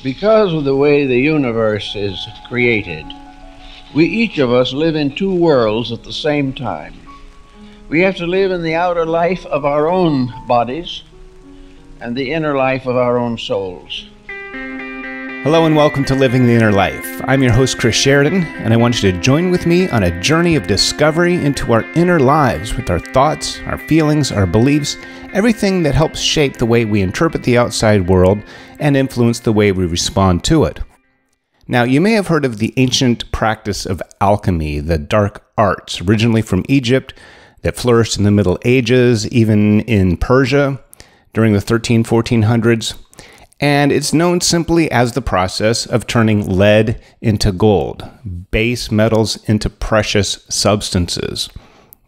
Because of the way the universe is created, we each of us live in two worlds at the same time. We have to live in the outer life of our own bodies and the inner life of our own souls. Hello and welcome to Living the Inner Life. I'm your host, Chris Sheridan, and I want you to join with me on a journey of discovery into our inner lives with our thoughts, our feelings, our beliefs, everything that helps shape the way we interpret the outside world and influence the way we respond to it. Now, you may have heard of the ancient practice of alchemy, the dark arts, originally from Egypt, that flourished in the Middle Ages, even in Persia during the 13, 1400s and it's known simply as the process of turning lead into gold, base metals into precious substances.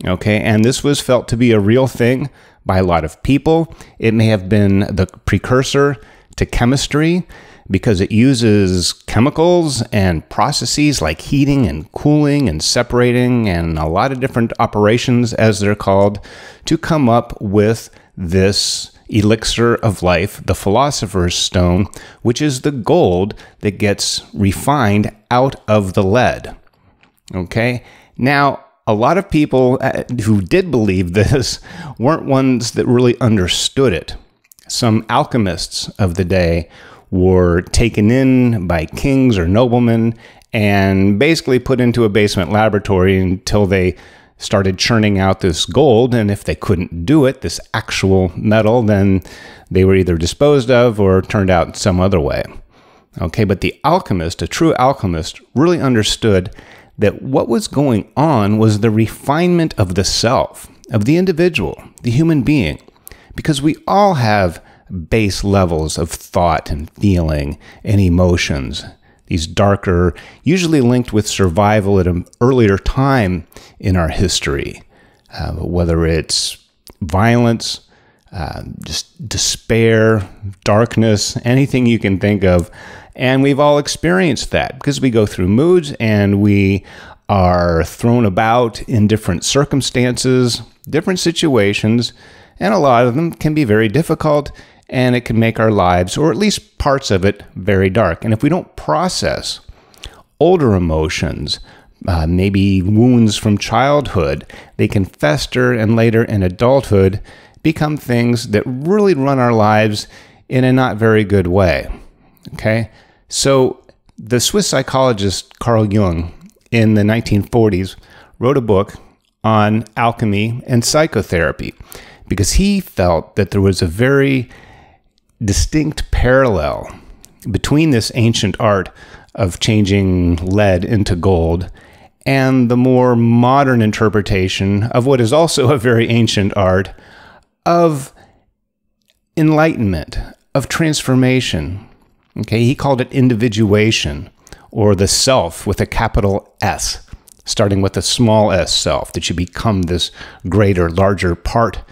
Okay, and this was felt to be a real thing by a lot of people. It may have been the precursor to chemistry because it uses chemicals and processes like heating and cooling and separating and a lot of different operations, as they're called, to come up with this elixir of life, the philosopher's stone, which is the gold that gets refined out of the lead. Okay? Now, a lot of people uh, who did believe this weren't ones that really understood it. Some alchemists of the day were taken in by kings or noblemen and basically put into a basement laboratory until they started churning out this gold. And if they couldn't do it, this actual metal, then they were either disposed of or turned out some other way. Okay, but the alchemist, a true alchemist, really understood that what was going on was the refinement of the self, of the individual, the human being, because we all have base levels of thought and feeling and emotions these darker, usually linked with survival at an earlier time in our history, uh, whether it's violence, uh, just despair, darkness, anything you can think of. And we've all experienced that because we go through moods and we are thrown about in different circumstances, different situations, and a lot of them can be very difficult and it can make our lives, or at least parts of it, very dark. And if we don't process older emotions, uh, maybe wounds from childhood, they can fester and later in adulthood become things that really run our lives in a not very good way. Okay? So, the Swiss psychologist Carl Jung in the 1940s wrote a book on alchemy and psychotherapy because he felt that there was a very distinct parallel between this ancient art of changing lead into gold and the more modern interpretation of what is also a very ancient art of enlightenment, of transformation. Okay, he called it individuation or the self with a capital S, starting with a small s self, that you become this greater, larger part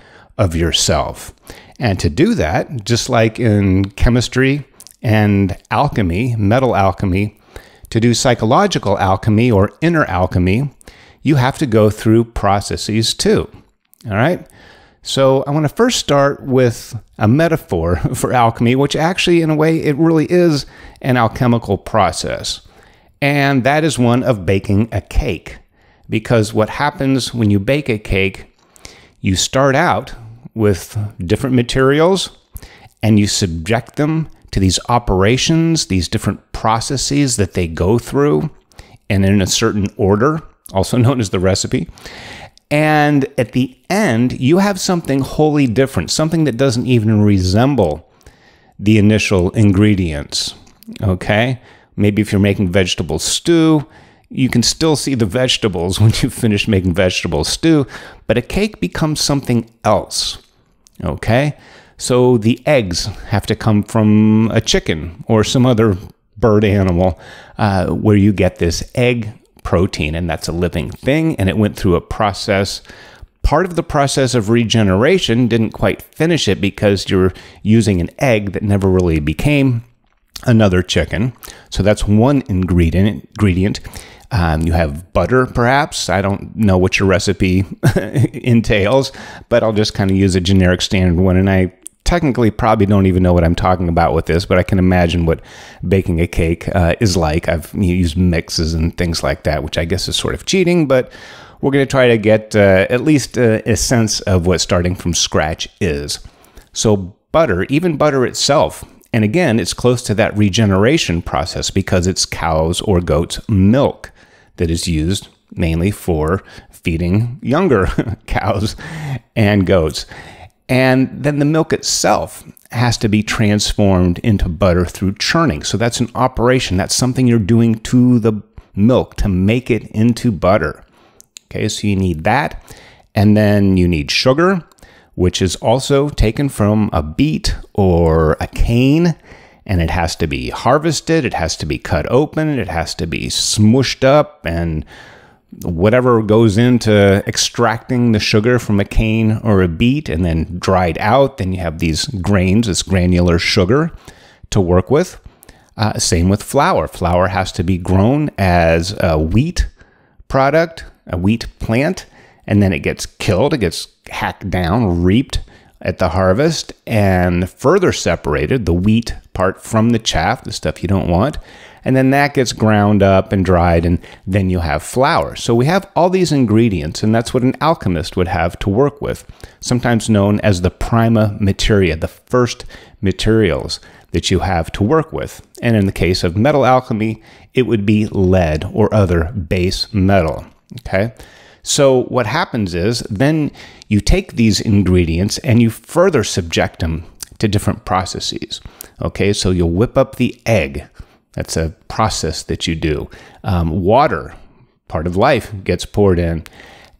of yourself. And to do that, just like in chemistry and alchemy, metal alchemy, to do psychological alchemy or inner alchemy, you have to go through processes too. All right? So I want to first start with a metaphor for alchemy, which actually, in a way, it really is an alchemical process. And that is one of baking a cake. Because what happens when you bake a cake, you start out with different materials and you subject them to these operations, these different processes that they go through, and in a certain order, also known as the recipe. And at the end, you have something wholly different, something that doesn't even resemble the initial ingredients. Okay? Maybe if you're making vegetable stew, you can still see the vegetables when you finish making vegetable stew, but a cake becomes something else. Okay? So the eggs have to come from a chicken or some other bird animal uh, where you get this egg protein, and that's a living thing, and it went through a process. Part of the process of regeneration didn't quite finish it because you're using an egg that never really became another chicken. So that's one ingredient. ingredient. Um, you have butter, perhaps. I don't know what your recipe entails, but I'll just kind of use a generic standard one. And I technically probably don't even know what I'm talking about with this, but I can imagine what baking a cake uh, is like. I've used mixes and things like that, which I guess is sort of cheating, but we're going to try to get uh, at least a, a sense of what starting from scratch is. So, butter, even butter itself, and again, it's close to that regeneration process because it's cows or goats' milk that is used mainly for feeding younger cows and goats. And then the milk itself has to be transformed into butter through churning. So that's an operation. That's something you're doing to the milk to make it into butter. Okay, so you need that. And then you need sugar, which is also taken from a beet or a cane. And it has to be harvested, it has to be cut open, it has to be smushed up and whatever goes into extracting the sugar from a cane or a beet and then dried out. Then you have these grains, this granular sugar to work with. Uh, same with flour. Flour has to be grown as a wheat product, a wheat plant, and then it gets killed, it gets hacked down, reaped at the harvest, and further separated the wheat part from the chaff, the stuff you don't want and then that gets ground up and dried, and then you have flour. So we have all these ingredients, and that's what an alchemist would have to work with, sometimes known as the prima materia, the first materials that you have to work with. And in the case of metal alchemy, it would be lead or other base metal. Okay. So what happens is then you take these ingredients and you further subject them to different processes. Okay, so you'll whip up the egg. That's a process that you do. Um, water, part of life, gets poured in,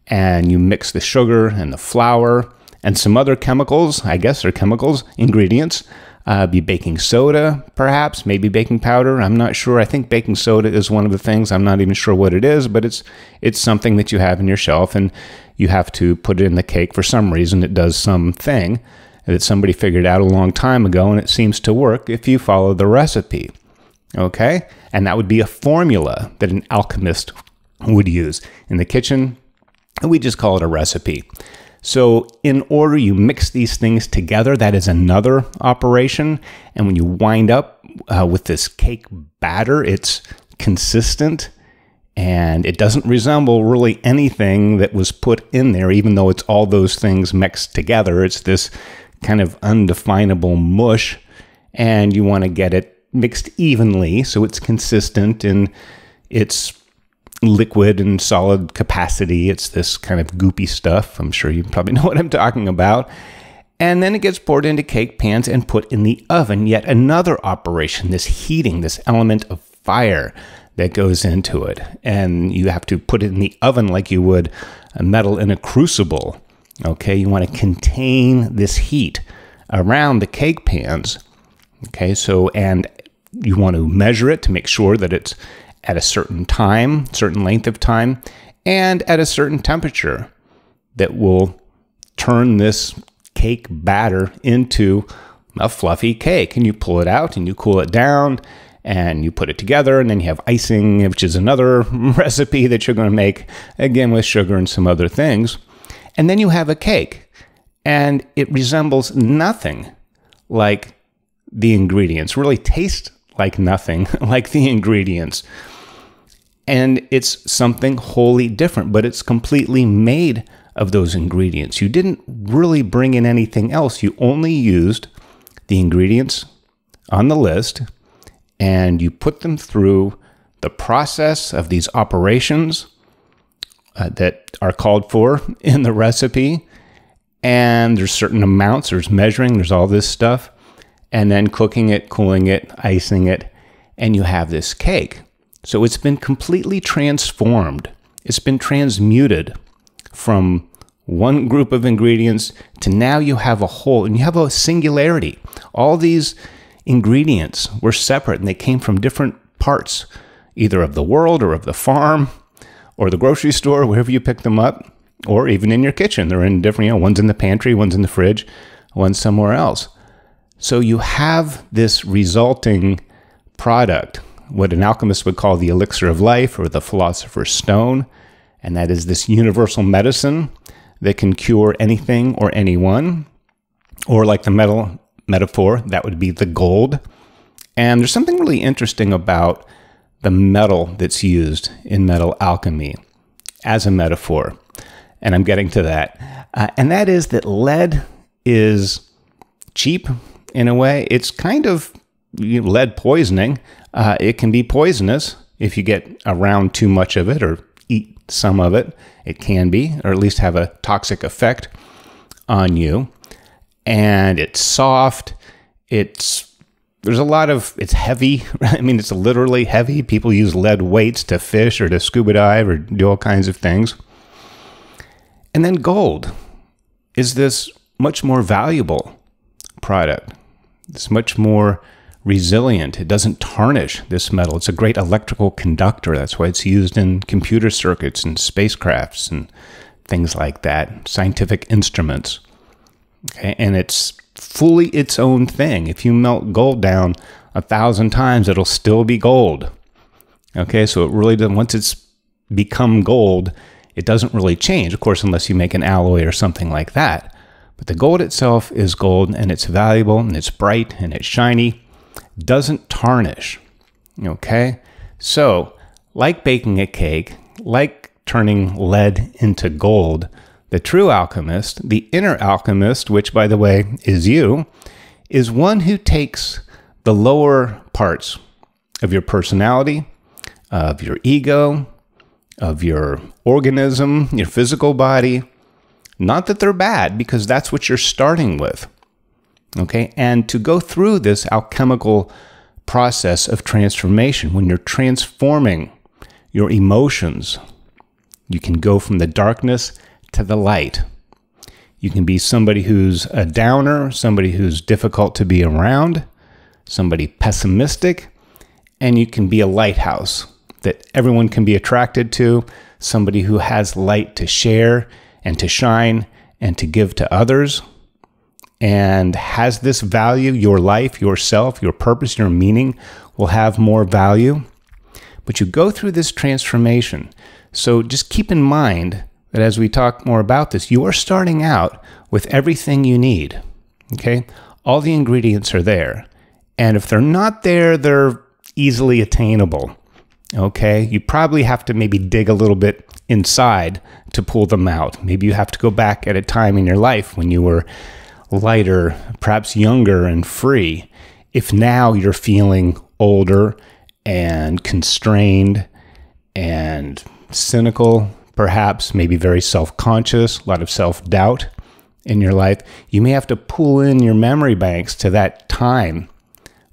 and you mix the sugar and the flour and some other chemicals, I guess they're chemicals, ingredients. Uh, be baking soda, perhaps, maybe baking powder. I'm not sure. I think baking soda is one of the things. I'm not even sure what it is, but it's it's something that you have in your shelf, and you have to put it in the cake for some reason. It does something that somebody figured out a long time ago, and it seems to work if you follow the recipe. Okay? And that would be a formula that an alchemist would use. In the kitchen, we just call it a recipe. So, in order you mix these things together, that is another operation. And when you wind up uh, with this cake batter, it's consistent and it doesn't resemble really anything that was put in there, even though it's all those things mixed together. It's this kind of undefinable mush, and you want to get it mixed evenly so it's consistent in its liquid and solid capacity. It's this kind of goopy stuff. I'm sure you probably know what I'm talking about. And then it gets poured into cake pans and put in the oven. Yet another operation, this heating, this element of fire that goes into it. And you have to put it in the oven like you would a metal in a crucible. Okay, you want to contain this heat around the cake pans. Okay, so and you want to measure it to make sure that it's at a certain time, certain length of time, and at a certain temperature that will turn this cake batter into a fluffy cake. And you pull it out and you cool it down and you put it together, and then you have icing, which is another recipe that you're going to make again with sugar and some other things. And then you have a cake, and it resembles nothing like the ingredients, really tastes like nothing, like the ingredients. And it's something wholly different, but it's completely made of those ingredients. You didn't really bring in anything else. You only used the ingredients on the list and you put them through the process of these operations uh, that are called for in the recipe. And there's certain amounts, there's measuring, there's all this stuff and then cooking it, cooling it, icing it, and you have this cake. So it's been completely transformed. It's been transmuted from one group of ingredients to now you have a whole and you have a singularity. All these ingredients were separate and they came from different parts, either of the world or of the farm or the grocery store, wherever you pick them up, or even in your kitchen. They're in different, you know, one's in the pantry, one's in the fridge, one's somewhere else. So you have this resulting product, what an alchemist would call the elixir of life or the philosopher's stone, and that is this universal medicine that can cure anything or anyone. Or, like the metal metaphor, that would be the gold. And there's something really interesting about the metal that's used in metal alchemy as a metaphor. And I'm getting to that. Uh, and that is that lead is cheap in a way. It's kind of you know, lead poisoning. Uh, it can be poisonous if you get around too much of it or eat some of it. It can be, or at least have a toxic effect on you. And it's soft. It's there's a lot of it's heavy. I mean, it's literally heavy. People use lead weights to fish or to scuba dive or do all kinds of things. And then gold is this much more valuable product. It's much more resilient. It doesn't tarnish this metal. It's a great electrical conductor. That's why it's used in computer circuits and spacecrafts and things like that, scientific instruments. Okay, and it's fully its own thing. If you melt gold down a thousand times, it'll still be gold. Okay, so it really doesn't, once it's become gold, it doesn't really change, of course, unless you make an alloy or something like that. But the gold itself is gold and it's valuable and it's bright and it's shiny, doesn't tarnish. Okay, so like baking a cake, like turning lead into gold, the true alchemist, the inner alchemist, which by the way is you, is one who takes the lower parts of your personality, of your ego, of your organism, your physical body. Not that they're bad, because that's what you're starting with. Okay, and to go through this alchemical process of transformation, when you're transforming your emotions, you can go from the darkness to the light. You can be somebody who's a downer, somebody who's difficult to be around, somebody pessimistic, and you can be a lighthouse that everyone can be attracted to, somebody who has light to share and to shine and to give to others. And has this value, your life, yourself, your purpose, your meaning will have more value. But you go through this transformation. So just keep in mind that as we talk more about this, you are starting out with everything you need. Okay? All the ingredients are there. And if they're not there, they're easily attainable. Okay? You probably have to maybe dig a little bit inside to pull them out. Maybe you have to go back at a time in your life when you were lighter, perhaps younger and free. If now you're feeling older and constrained and cynical perhaps maybe very self conscious, a lot of self doubt in your life, you may have to pull in your memory banks to that time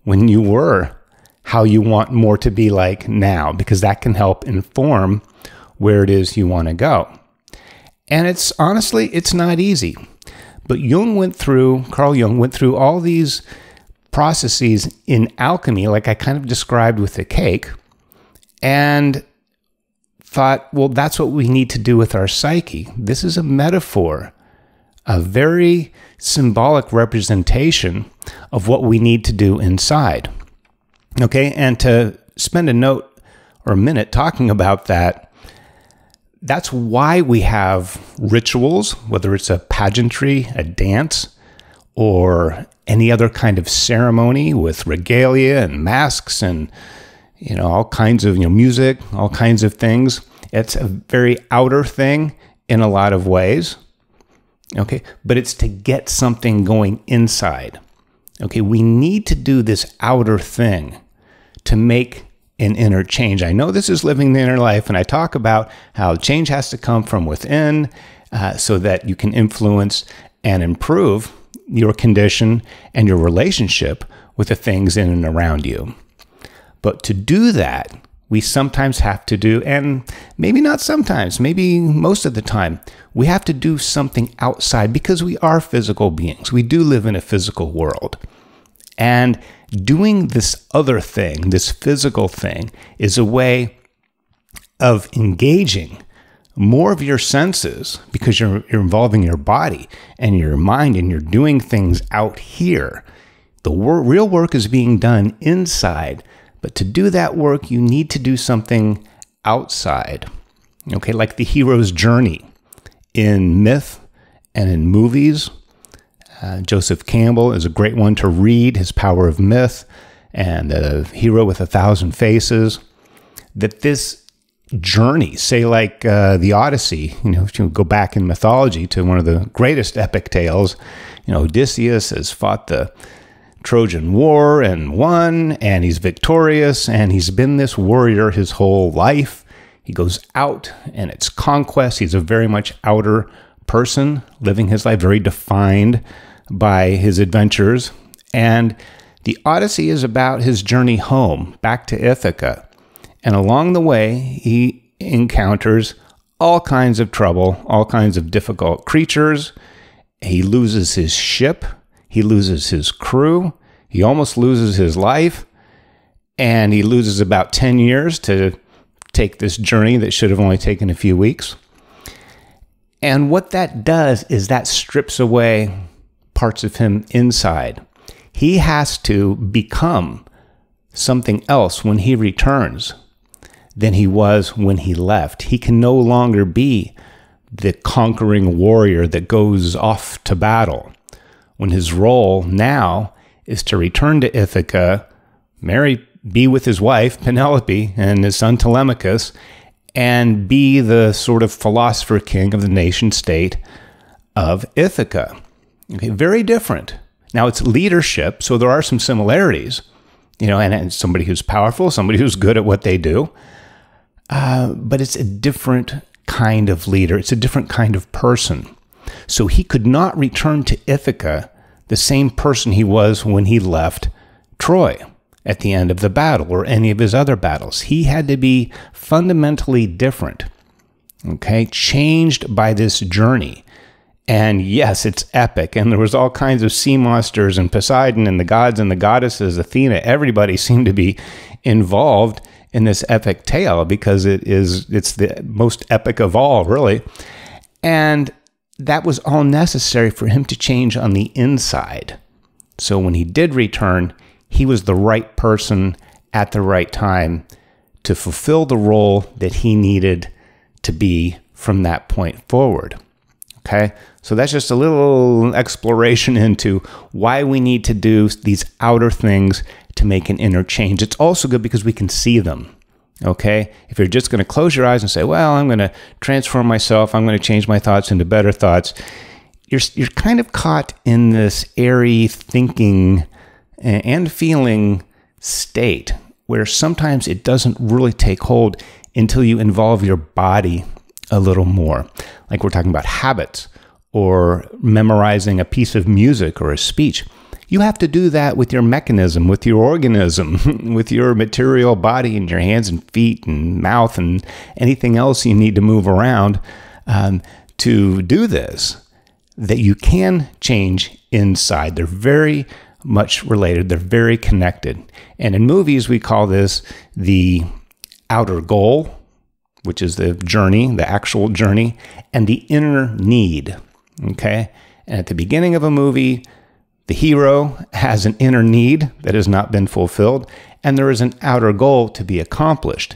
when you were how you want more to be like now, because that can help inform where it is you want to go. And it's honestly, it's not easy. But Jung went through, Carl Jung went through all these processes in alchemy, like I kind of described with the cake. And thought, well, that's what we need to do with our psyche. This is a metaphor, a very symbolic representation of what we need to do inside. Okay, and to spend a note or a minute talking about that, that's why we have rituals, whether it's a pageantry, a dance, or any other kind of ceremony with regalia and masks and you know, all kinds of, you know, music, all kinds of things. It's a very outer thing in a lot of ways. Okay. But it's to get something going inside. Okay. We need to do this outer thing to make an inner change. I know this is living the inner life, and I talk about how change has to come from within uh, so that you can influence and improve your condition and your relationship with the things in and around you. But to do that, we sometimes have to do, and maybe not sometimes, maybe most of the time, we have to do something outside because we are physical beings. We do live in a physical world. And doing this other thing, this physical thing, is a way of engaging more of your senses because you're, you're involving your body and your mind and you're doing things out here. The wor- real work is being done inside but to do that work, you need to do something outside. Okay, like the hero's journey in myth and in movies. Uh, Joseph Campbell is a great one to read, his Power of Myth and The Hero with a Thousand Faces. That this journey, say like uh, the Odyssey, you know, if you go back in mythology to one of the greatest epic tales, you know, Odysseus has fought the Trojan War and won, and he's victorious, and he's been this warrior his whole life. He goes out and it's conquest. He's a very much outer person, living his life very defined by his adventures. And the Odyssey is about his journey home, back to Ithaca. And along the way, he encounters all kinds of trouble, all kinds of difficult creatures. He loses his ship, he loses his crew, he almost loses his life, and he loses about 10 years to take this journey that should have only taken a few weeks. And what that does is that strips away parts of him inside. He has to become something else when he returns than he was when he left. He can no longer be the conquering warrior that goes off to battle when his role now is to return to Ithaca, marry, be with his wife Penelope and his son Telemachus, and be the sort of philosopher king of the nation state of Ithaca. Okay, very different. Now it's leadership, so there are some similarities, you know, and, and somebody who's powerful, somebody who's good at what they do, uh, but it's a different kind of leader. It's a different kind of person. So he could not return to Ithaca the same person he was when he left Troy at the end of the battle or any of his other battles. He had to be fundamentally different, okay, changed by this journey. And yes, it's epic. And there was all kinds of sea monsters and Poseidon and the gods and the goddesses, Athena, everybody seemed to be involved in this epic tale because it is it's the most epic of all, really. And that was all necessary for him to change on the inside. So when he did return, he was the right person at the right time to fulfill the role that he needed to be from that point forward. Okay, so that's just a little exploration into why we need to do these outer things to make an inner change. It's also good because we can see them. Okay, if you're just going to close your eyes and say, "Well, I'm going to transform myself. I'm going to change my thoughts into better thoughts," you're you're kind of caught in this airy thinking and feeling state where sometimes it doesn't really take hold until you involve your body a little more. Like we're talking about habits or memorizing a piece of music or a speech. You have to do that with your mechanism, with your organism, with your material body and your hands and feet and mouth and anything else you need to move around um, to do this. That you can change inside. They're very much related. They're very connected. And in movies, we call this the outer goal, which is the journey, the actual journey, and the inner need. Okay. And at the beginning of a movie, the hero has an inner need that has not been fulfilled, and there is an outer goal to be accomplished.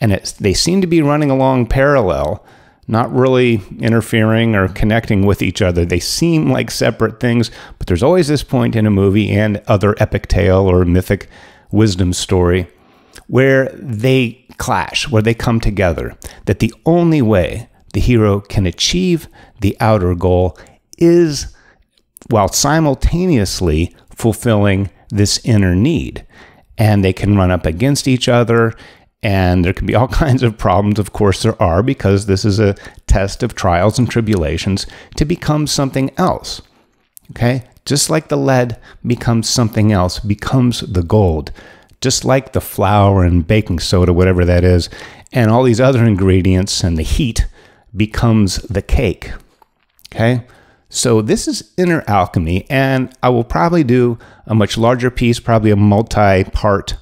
And they seem to be running along parallel not really interfering or connecting with each other. They seem like separate things, but there's always this point in a movie and other epic tale or mythic wisdom story where they clash, where they come together. That the only way the hero can achieve the outer goal is while simultaneously fulfilling this inner need. And they can run up against each other and there can be all kinds of problems. Of course, there are, because this is a test of trials and tribulations to become something else. Okay? Just like the lead becomes something else, becomes the gold. Just like the flour and baking soda, whatever that is, and all these other ingredients and the heat becomes the cake. Okay? So this is inner alchemy, and I will probably do a much larger piece, probably a multi part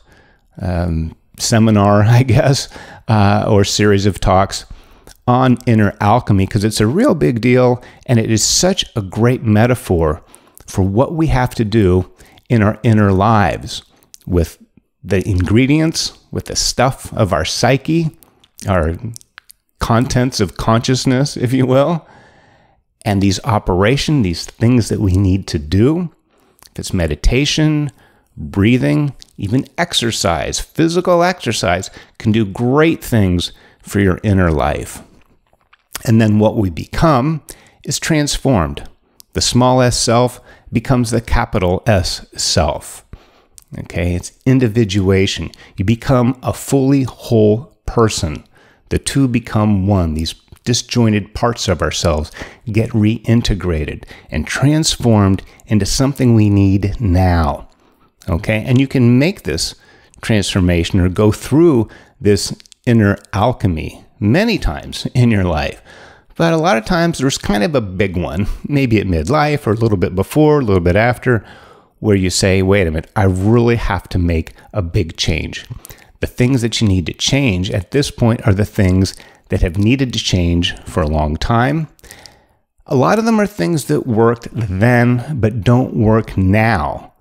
um, seminar, I guess, uh, or series of talks on inner alchemy because it's a real big deal and it is such a great metaphor for what we have to do in our inner lives with the ingredients, with the stuff of our psyche, our contents of consciousness, if you will, And these operation, these things that we need to do, if it's meditation, breathing, even exercise, physical exercise, can do great things for your inner life. And then what we become is transformed. The small s self becomes the capital S self. Okay, it's individuation. You become a fully whole person. The two become one. These disjointed parts of ourselves get reintegrated and transformed into something we need now. Okay, and you can make this transformation or go through this inner alchemy many times in your life. But a lot of times there's kind of a big one, maybe at midlife or a little bit before, a little bit after, where you say, wait a minute, I really have to make a big change. The things that you need to change at this point are the things that have needed to change for a long time. A lot of them are things that worked then but don't work now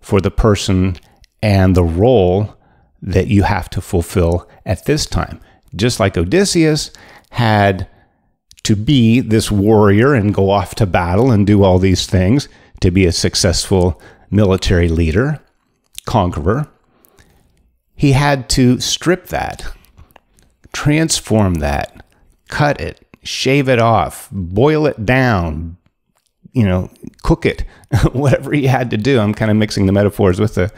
for the person and the role that you have to fulfill at this time. Just like Odysseus had to be this warrior and go off to battle and do all these things to be a successful military leader, conqueror, he had to strip that, transform that, cut it, shave it off, boil it down, you know, cook it, whatever he had to do. I'm kind of mixing the metaphors with the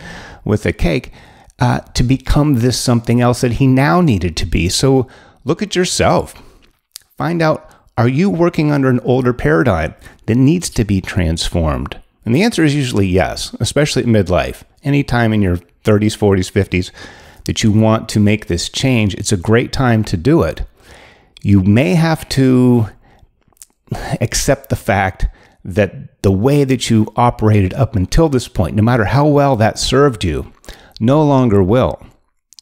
with the cake uh, to become this something else that he now needed to be. So look at yourself. Find out are you working under an older paradigm that needs to be transformed? And the answer is usually yes, especially at midlife. Anytime in your 30s, 40s, 50s that you want to make this change, it's a great time to do it. You may have to accept the fact that the way that you operated up until this point, no matter how well that served you, no longer will.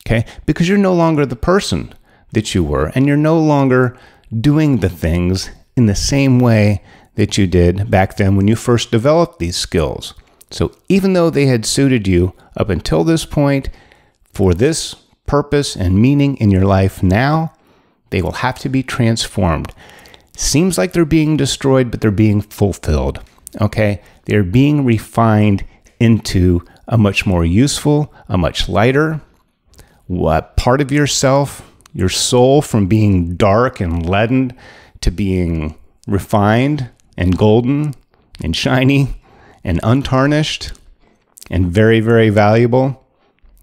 Okay? Because you're no longer the person that you were, and you're no longer doing the things in the same way that you did back then when you first developed these skills. So even though they had suited you up until this point for this purpose and meaning in your life now, they will have to be transformed. Seems like they're being destroyed, but they're being fulfilled. Okay? They're being refined into a much more useful, a much lighter, what part of yourself your soul from being dark and leaden to being refined and golden and shiny and untarnished and very, very valuable.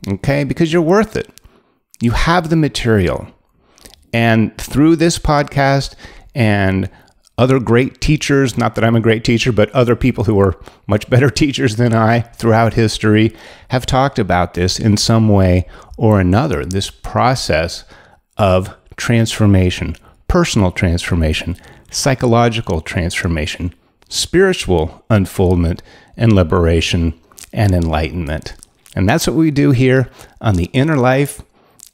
Okay? Because you're worth it. You have the material. And through this podcast and other great teachers, not that I'm a great teacher, but other people who are much better teachers than I throughout history have talked about this in some way or another. This process of transformation, personal transformation, psychological transformation, spiritual unfoldment and liberation and enlightenment. And that's what we do here on the inner life.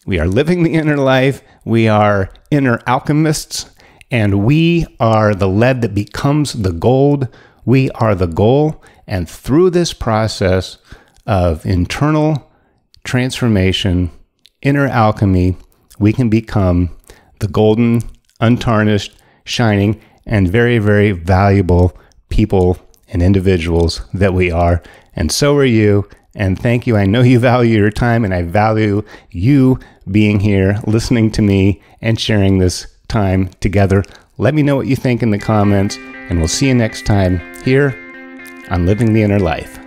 We are living the inner life. We are inner alchemists, and we are the lead that becomes the gold. We are the goal. And through this process of internal transformation, inner alchemy, we can become the golden, untarnished, shining, and very, very valuable people and individuals that we are. And so are you. And thank you. I know you value your time, and I value you being here, listening to me, and sharing this time together. Let me know what you think in the comments, and we'll see you next time here on Living the Inner Life.